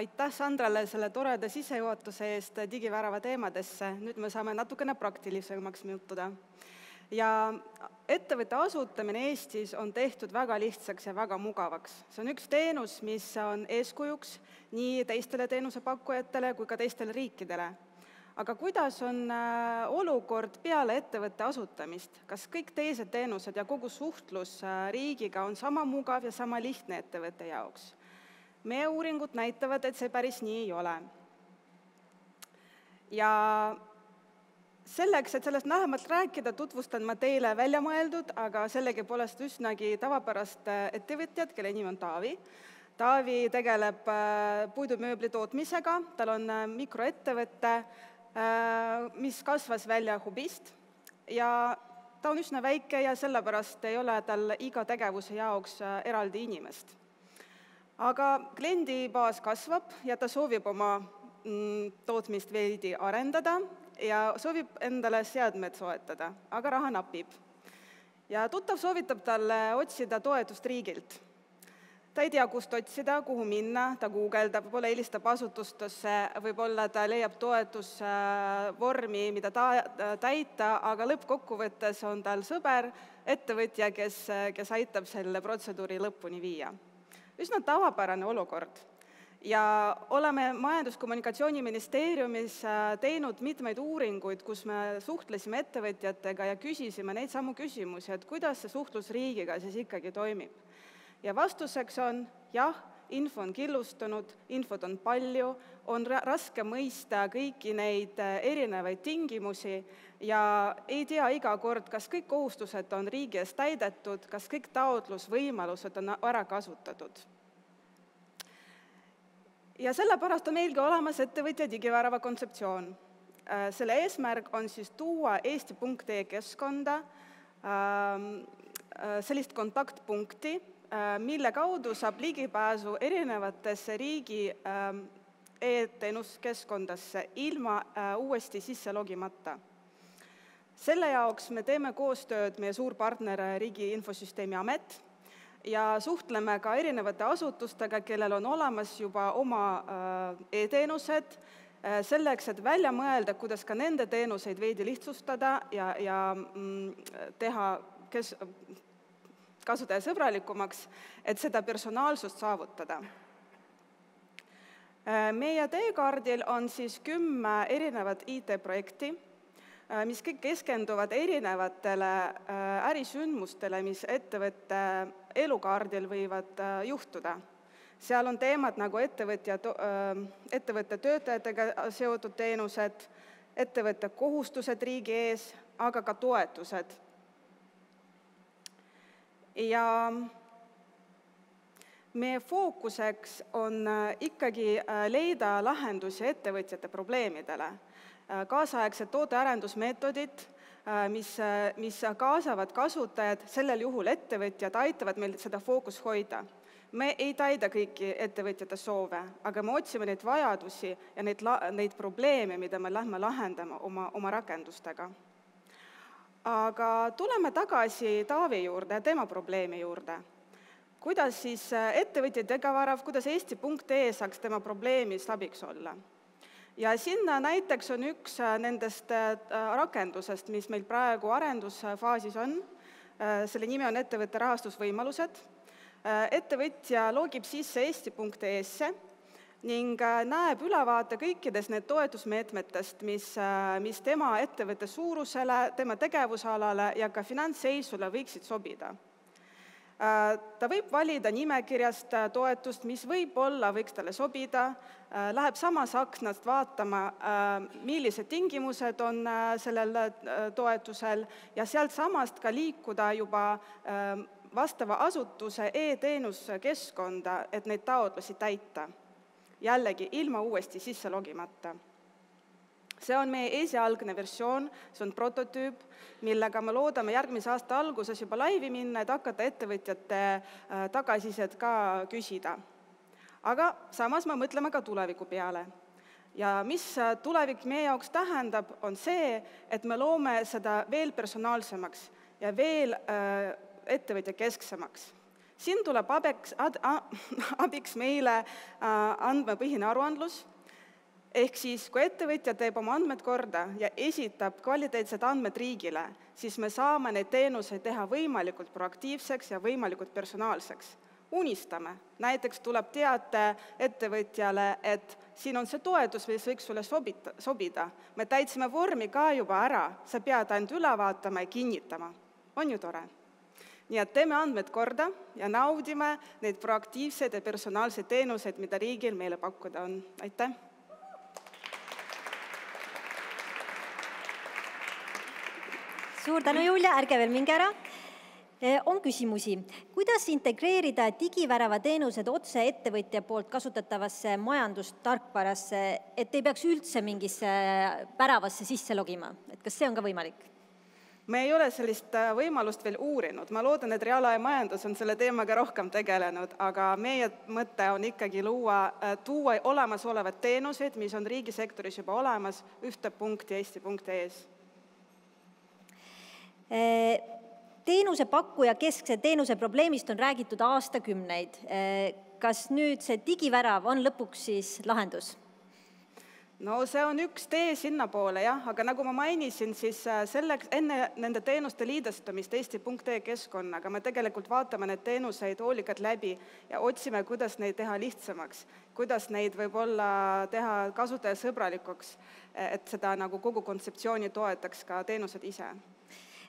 aitäh Sandrale selle toreda sissejuhatuse eest digivärava teemadesse, nüüd me saame natukene praktilisemaks muutuda. ja ettevõtte asutamine Eestis on tehtud väga lihtsaks ja väga mugavaks. see on üks teenus, mis on eeskujuks nii teistele teenusepakkujatele kui ka teistele riikidele aga kuidas on äh, olukord peale ettevõtte asutamist, kas kõik teised teenused ja kogu suhtlus äh, riigiga on sama mugav ja sama lihtne ettevõtte jaoks? Meie uuringud näitavad, et see päris nii ei ole. ja selleks, et sellest lähemalt rääkida, tutvustan ma teile väljamõeldud, aga sellegipoolest üsnagi tavapärast äh, ettevõtjat, kelle nimi on Taavi. Taavi tegeleb puidumööbli tootmisega, tal on mikroettevõte Äh, mis kasvas välja hobist ja ta on üsna väike ja sellepärast ei ole tal iga tegevuse jaoks äh, eraldi inimest. Aga kliendibaas kasvab ja ta soovib oma mm, tootmist veidi arendada ja soovib endale seadmed soetada, aga raha napib. ja tuttav soovitab talle otsida toetust riigilt ta ei tea, kust otsida, kuhu minna, ta guugeldab, võib-olla helistab asutustesse, võib-olla ta leiab toetusvormi, mida ta-, täita, aga lõppkokkuvõttes on tal sõber, ettevõtja, kes, kes aitab selle protseduuri lõpuni viia. Üsna tavapärane olukord ja oleme Majandus-Kommunikatsiooniministeeriumis äh, teinud mitmeid uuringuid, kus me suhtlesime ettevõtjatega ja küsisime neid samu küsimusi, et kuidas see suhtlus riigiga siis ikkagi toimib ja vastuseks on jah, info on killustunud, infot on palju, on raske mõista kõiki neid äh, erinevaid tingimusi ja ei tea iga kord, kas kõik kohustused on riigi ees täidetud, kas kõik taotlusvõimalused on ära kasutatud. Ja sellepärast on meilgi olemas ettevõtja digivärava kontseptsioon. Äh, selle eesmärk on siis tuua eesti.ee keskkonda ähm, äh, sellist kontaktpunkti, Äh, mille kaudu saab ligipääsu erinevatesse riigi ähm, e-teenuskeskkondadesse ilma uuesti sisse logimata. selle jaoks me teeme koostööd meie suur partner Riigi Infosüsteemi Amet ja suhtleme ka erinevate asutustega, kellel on olemas juba oma äh, e-teenused, selleks, et välja mõelda, kuidas ka nende teenuseid veidi lihtsustada ja, ja mm, teha kes-, kasutajasõbralikumaks, et seda personaalsust saavutada. meie teekaardil on siis kümme erinevat IT-projekti, mis kõik keskenduvad erinevatele äh, ärisündmustele, mis ettevõtte elukaardil võivad äh, juhtuda. seal on teemad nagu ettevõtja, äh, ettevõtte töötajatega seotud teenused, ettevõtte kohustused riigi ees, aga ka toetused ja meie fookuseks on äh, ikkagi äh, leida lahendusi ettevõtjate probleemidele. Äh, kaasaegsed tootearendusmeetodid, mis, mis kaasavad kasutajad, sellel juhul ettevõtjad, aitavad meil seda fookust hoida. me ei täida kõiki ettevõtjate soove, aga me otsime neid vajadusi ja neid la-, neid probleeme, mida me lähme lahendama oma, oma rakendustega aga tuleme tagasi Taavi juurde ja tema probleemi juurde. kuidas siis äh, ettevõtja tegevarav, kuidas eesti.ee saaks tema probleemis abiks olla? Ja sinna näiteks on üks äh, nendest äh, rakendusest, mis meil praegu arendusfaasis on, selle nimi on ettevõtte rahastusvõimalused, ettevõtja logib sisse eesti.ee-sse ning äh, näeb ülevaate kõikidest need toetusmeetmetest, mis, äh, mis tema ettevõtte suurusele, tema tegevusalale ja ka finantsseisule võiksid sobida. Äh, ta võib valida nimekirjast toetust, mis võib-olla võiks talle sobida, läheb samas aknast vaatama, millised tingimused on sellel toetusel ja sealtsamast ka liikuda juba vastava asutuse e-teenuskeskkonda, et neid taotlusi täita jällegi ilma uuesti sisse logimata. See on meie esialgne versioon, see on prototüüp, millega me loodame järgmise aasta alguses juba laivi minna, et hakata ettevõtjate äh, tagasisidet ka küsida. aga samas me mõtleme ka tuleviku peale. Ja mis äh, tulevik meie jaoks tähendab, on see, et me loome seda veel personaalsemaks ja veel äh, ettevõtjakesksemaks siin tuleb abiks, ad, a, abiks meile äh, andmepõhine aruandlus, ehk siis, kui ettevõtja teeb oma andmed korda ja esitab kvaliteetsed andmed riigile, siis me saame neid teenuseid teha võimalikult proaktiivseks ja võimalikult personaalseks. unistame, näiteks tuleb teate ettevõtjale, et siin on see toetus, mis võiks sulle sobita, sobida. me täitsime vormi ka juba ära, sa pead ainult üle vaatama ja kinnitama. on ju tore? nii et teeme andmed korda ja naudime neid proaktiivseid ja personaalseid teenuseid, mida riigil meile pakkuda on. aitäh! Suur tänu, Julia, ärge veel minge ära. Eh, on küsimusi, kuidas integreerida digivärava teenused otse ettevõtja poolt kasutatavasse majandustarkvarasse, et ei peaks üldse mingisse väravasse sisse logima, et kas see on ka võimalik? me ei ole sellist äh, võimalust veel uurinud, ma loodan, et reaalaja majandus on selle teemaga rohkem tegelenud, aga meie mõte on ikkagi luua, tuua olemasolevad teenuseid, mis on riigisektoris juba olemas, ühte punkti eesti.ee-s Eh, teenusepakkuja keskse teenuse probleemist on räägitud aastakümneid. Eh, kas nüüd see digivärav on lõpuks siis lahendus? no see on üks tee sinnapoole jah, aga nagu ma mainisin, siis äh, selleks, enne nende teenuste liidestumist Eesti.ee keskkonnaga me tegelikult vaatame need teenuseid hoolikalt läbi ja otsime, kuidas neid teha lihtsamaks, kuidas neid võib-olla teha kasutajasõbralikuks, et seda nagu kogu kontseptsiooni toetaks ka teenused ise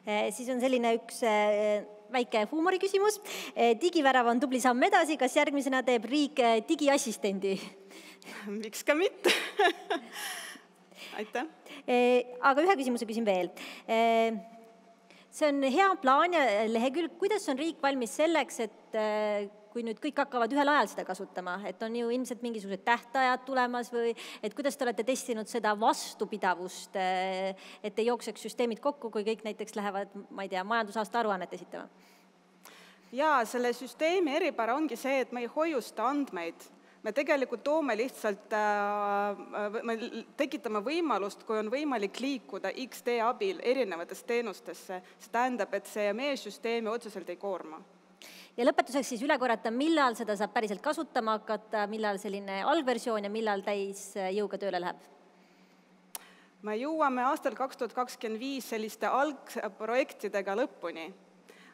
siis on selline üks eh, väike huumoriküsimus. Eh, digivärav on tubli samm edasi, kas järgmisena teeb riik digiassistendi? miks ka mitte aitäh. aga ühe küsimuse küsin veel see on hea plaan ja lehekülg, kuidas on riik valmis selleks, et kui nüüd kõik hakkavad ühel ajal seda kasutama, et on ju ilmselt mingisugused tähtajad tulemas või et kuidas te olete testinud seda vastupidavust, et ei jookseks süsteemid kokku, kui kõik näiteks lähevad, ma ei tea, majandusaasta aruannet esitama? jaa, selle süsteemi eripära ongi see, et me ei hoiusta andmeid me tegelikult toome lihtsalt, äh, me tekitame võimalust, kui on võimalik liikuda X-tee abil erinevatesse teenustesse, see tähendab, et see meie süsteemi otseselt ei koorma. Ja lõpetuseks siis üle korrata, millal seda saab päriselt kasutama hakata, millal selline algversioon ja millal täisjõuga tööle läheb? me jõuame aastal kaks tuhat kakskümmend viis selliste algprojektidega lõpuni,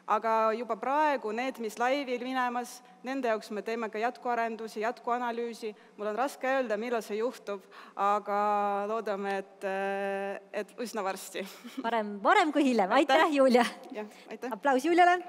aga juba praegu need, mis laivi minemas, nende jaoks me teeme ka jätkuarendusi, jätkuanalüüsi, mul on raske öelda, millal see juhtub, aga loodame, et, et üsna varsti. parem varem kui hiljem, aitäh, Julia! aplaus Juliale!